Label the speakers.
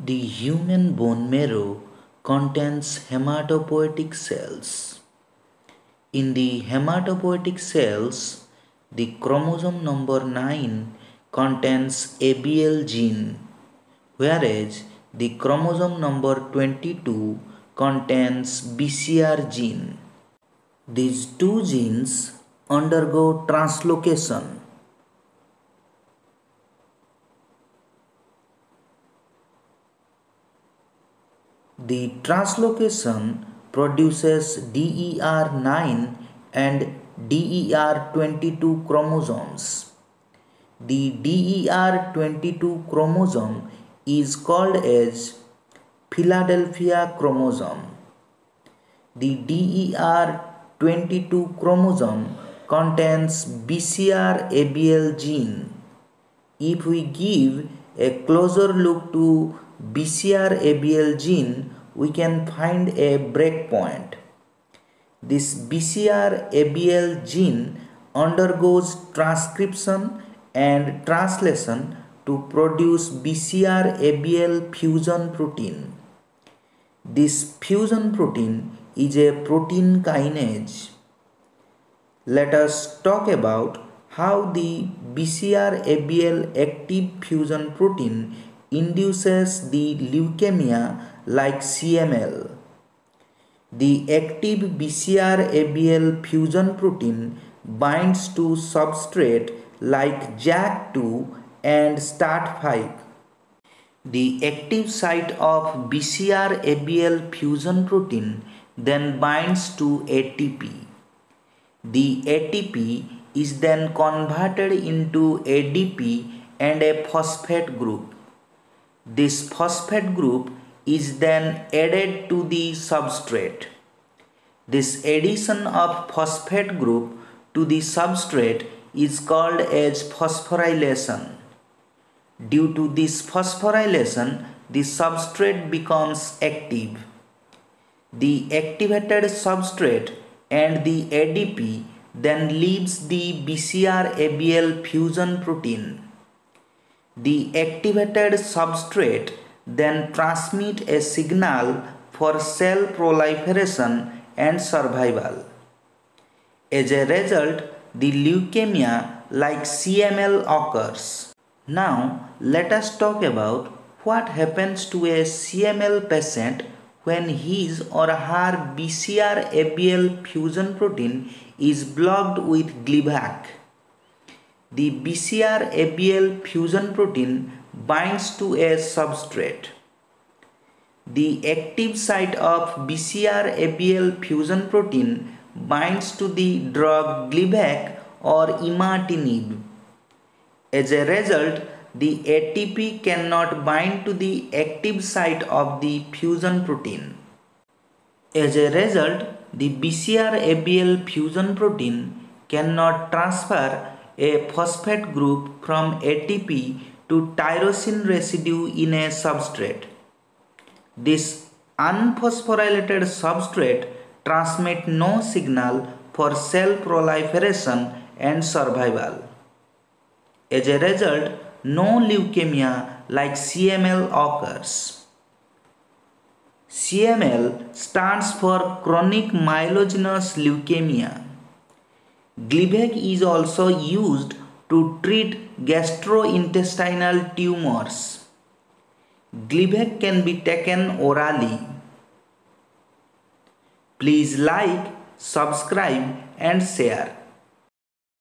Speaker 1: The human bone marrow contains hematopoietic cells. In the hematopoietic cells, the chromosome number 9 contains ABL gene, whereas the chromosome number 22 contains BCR gene. These two genes undergo translocation The translocation produces DER9 and DER22 chromosomes. The DER22 chromosome is called as Philadelphia chromosome. The DER22 chromosome contains BCR-ABL gene. If we give a closer look to BCR-ABL gene, we can find a breakpoint. This BCR ABL gene undergoes transcription and translation to produce BCR ABL fusion protein. This fusion protein is a protein kinase. Let us talk about how the BCR ABL active fusion protein induces the leukemia like CML. The active BCR ABL fusion protein binds to substrate like JAK2 and STAT5. The active site of BCR ABL fusion protein then binds to ATP. The ATP is then converted into ADP and a phosphate group. This phosphate group is then added to the substrate. This addition of phosphate group to the substrate is called as phosphorylation. Due to this phosphorylation, the substrate becomes active. The activated substrate and the ADP then leaves the BCR ABL fusion protein the activated substrate then transmit a signal for cell proliferation and survival. As a result, the leukemia like CML occurs. Now, let us talk about what happens to a CML patient when his or her BCR ABL fusion protein is blocked with Gleevec the BCR ABL fusion protein binds to a substrate. The active site of BCR ABL fusion protein binds to the drug Gleevec or imatinib. As a result, the ATP cannot bind to the active site of the fusion protein. As a result, the BCR ABL fusion protein cannot transfer a phosphate group from ATP to tyrosine residue in a substrate. This unphosphorylated substrate transmit no signal for cell proliferation and survival. As a result, no leukemia like CML occurs. CML stands for chronic myelogenous leukemia. Gleevec is also used to treat gastrointestinal tumors. Gleevec can be taken orally. Please like, subscribe and share.